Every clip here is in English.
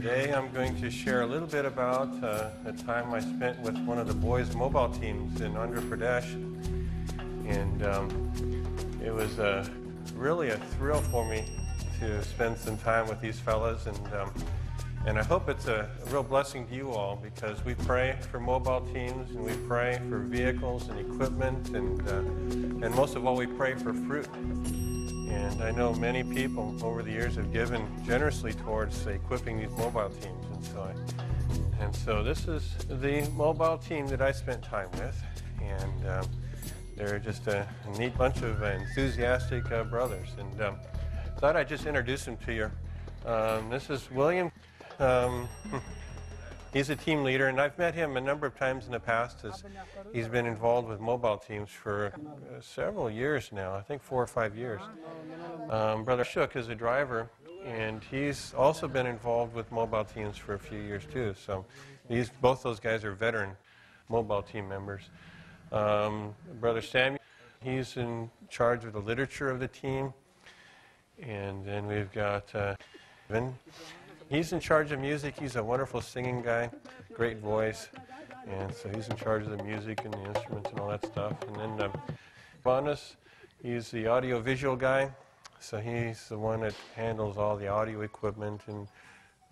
Today I'm going to share a little bit about uh, the time I spent with one of the boys' mobile teams in Andhra Pradesh. And um, it was uh, really a thrill for me to spend some time with these fellas. And, um, and I hope it's a, a real blessing to you all because we pray for mobile teams and we pray for vehicles and equipment. And, uh, and most of all, we pray for fruit. And I know many people over the years have given generously towards equipping these mobile teams. And so, I, and so this is the mobile team that I spent time with. And um, they're just a, neat bunch of enthusiastic uh, brothers. And um, thought I'd just introduce them to you. Um, this is William. He's a team leader, and I've met him a number of times in the past. As he's been involved with mobile teams for uh, several years now, I think four or five years. Um, Brother Shook is a driver, and he's also been involved with mobile teams for a few years too. So these, both those guys are veteran mobile team members. Um, Brother Samuel, he's in charge of the literature of the team. And then we've got uh. He's in charge of music. He's a wonderful singing guy, great voice. And so he's in charge of the music and the instruments and all that stuff. And then um, Bonus, he's the audio-visual guy. So he's the one that handles all the audio equipment and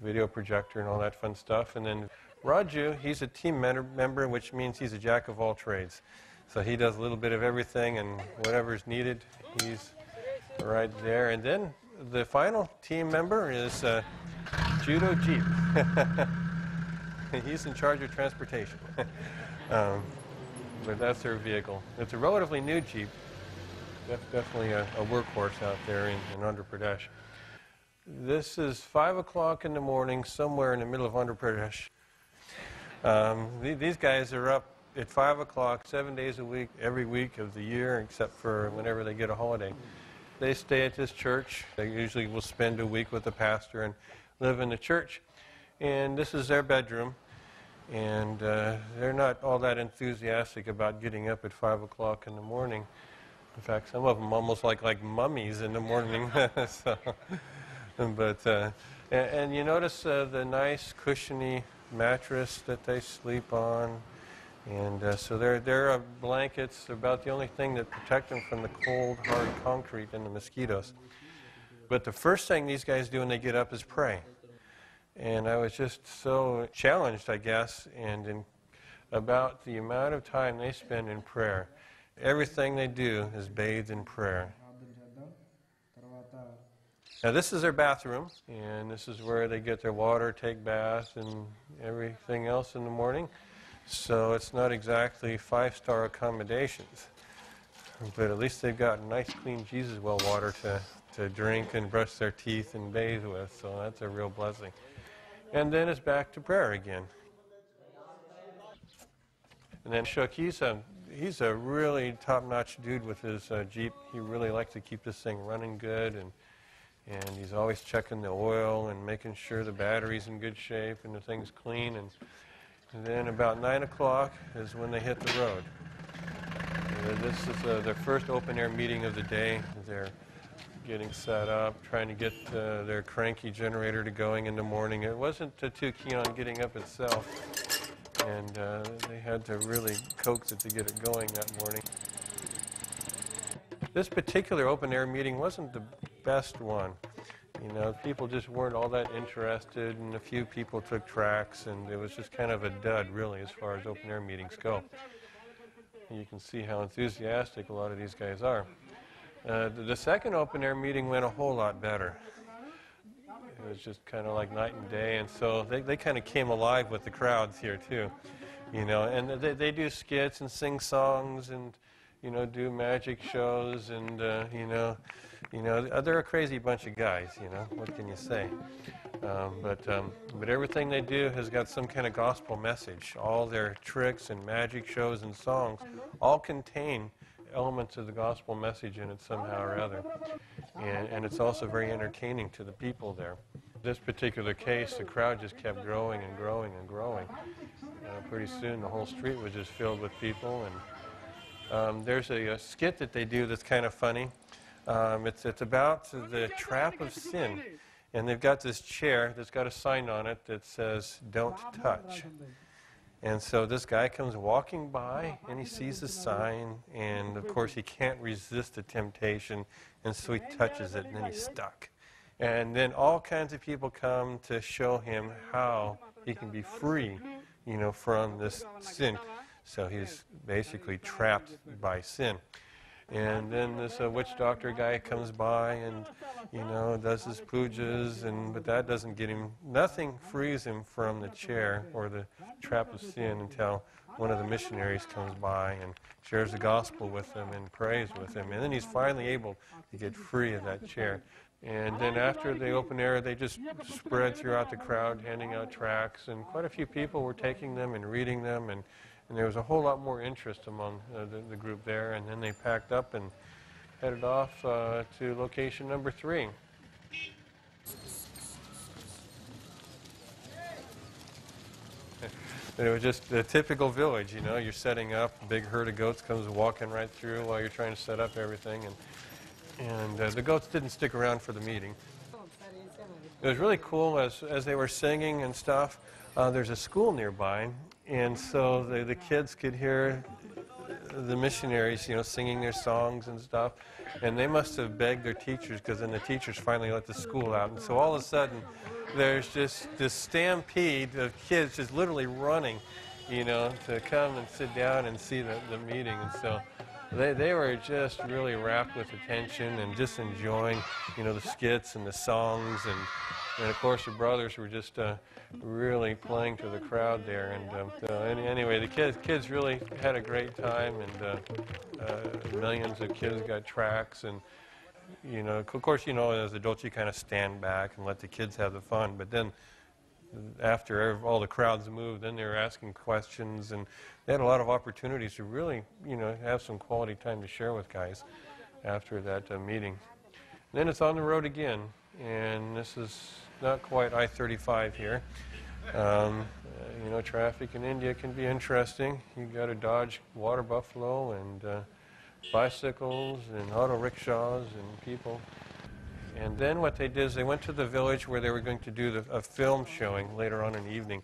video projector and all that fun stuff. And then Raju, he's a team member, which means he's a jack of all trades. So he does a little bit of everything and whatever's needed, he's right there. And then the final team member is uh, Judo Jeep. He's in charge of transportation. um, but that's their vehicle. It's a relatively new Jeep. That's definitely a, a workhorse out there in, in Andhra Pradesh. This is 5 o'clock in the morning, somewhere in the middle of Andhra Pradesh. Um, th these guys are up at 5 o'clock, seven days a week, every week of the year, except for whenever they get a holiday. They stay at this church. They usually will spend a week with the pastor and live in the church. And this is their bedroom. And uh, they're not all that enthusiastic about getting up at 5 o'clock in the morning. In fact, some of them almost like, like mummies in the morning. so, but, uh, and, and, you notice uh, the nice cushiony mattress that they sleep on. And uh, so their, their uh, blankets are about the only thing that protect them from the cold, hard concrete and the mosquitoes. But the first thing these guys do when they get up is pray. And I was just so challenged, I guess, and in, about the amount of time they spend in prayer. Everything they do is bathed in prayer. Now, this is their bathroom, and this is where they get their water, take bath, and everything else in the morning. So it's not exactly five star accommodations. But at least they've got nice, clean Jesus well water to, to drink and brush their teeth and bathe with. So that's a real blessing. And then it's back to prayer again. And then Shook, he's a, he's a really top notch dude with his uh, Jeep. He really likes to keep this thing running good. And, and he's always checking the oil and making sure the battery's in good shape and the thing's clean. And, and then about 9 o'clock is when they hit the road. And this is uh, their first open air meeting of the day. They're getting set up, trying to get uh, their cranky generator to going in the morning. It wasn't uh, too keen on getting up itself, and uh, they had to really coax it to get it going that morning. This particular open air meeting wasn't the best one. You know, people just weren't all that interested, and a few people took tracks, and it was just kind of a dud, really, as far as open air meetings go. You can see how enthusiastic a lot of these guys are. Uh, the, the second open air meeting went a whole lot better. It was just kind of like night and day, and so they, they kind of came alive with the crowds here too, you know. And they, they do skits and sing songs and you know do magic shows and uh, you know you know they're a crazy bunch of guys, you know. What can you say? Um, but um, but everything they do has got some kind of gospel message. All their tricks and magic shows and songs all contain elements of the gospel message in it somehow or other. And, and it's also very entertaining to the people there. This particular case, the crowd just kept growing and growing and growing. Uh, pretty soon, the whole street was just filled with people. And um, there's a, a, skit that they do that's kind of funny. Um, it's, it's about the trap of sin. And they've got this chair that's got a sign on it that says, Don't touch. And so this guy comes walking by and he sees the sign, and of course he can't resist the temptation, and so he touches it and then he's stuck. And then all kinds of people come to show him how he can be free, you know, from this sin. So he's basically trapped by sin. And then this uh, witch doctor guy comes by and, you know, does his pujas, and but that doesn't get him. Nothing frees him from the chair or the trap of sin until one of the missionaries comes by and shares the gospel with him and prays with him, and then he's finally able to get free of that chair. And then after the open air, they just spread throughout the crowd, handing out tracts, and quite a few people were taking them and reading them, and, and there was a whole lot more interest among uh, the, the, group there. And then they packed up and headed off uh, to location number three. it was just a typical village, you know. You're setting up, a big herd of goats comes walking right through while you're trying to set up everything, and and uh, the goats didn't stick around for the meeting. It was really cool as, as they were singing and stuff. Uh, there's a school nearby, and so the, the kids could hear the missionaries, you know, singing their songs and stuff. And they must have begged their teachers because then the teachers finally let the school out. And so all of a sudden, there's just this stampede of kids just literally running, you know, to come and sit down and see the, the meeting. And so they, they were just really rapt with attention and just enjoying, you know, the skits and the songs. And, and of course, the brothers were just uh, really playing to the crowd there. And um, so anyway, the kids, kids really had a great time, and uh, uh, millions of kids got tracks. And, you know, of course, you know, as adults, you kind of stand back and let the kids have the fun. But then after all the crowds moved, then they were asking questions, and they had a lot of opportunities to really, you know, have some quality time to share with guys after that uh, meeting. And then it's on the road again, and this is not quite I-35 here. Um, uh, you know, traffic in India can be interesting. You got to dodge water buffalo and uh, bicycles and auto rickshaws and people. And then what they did is they went to the village where they were going to do the, a film showing later on in the evening.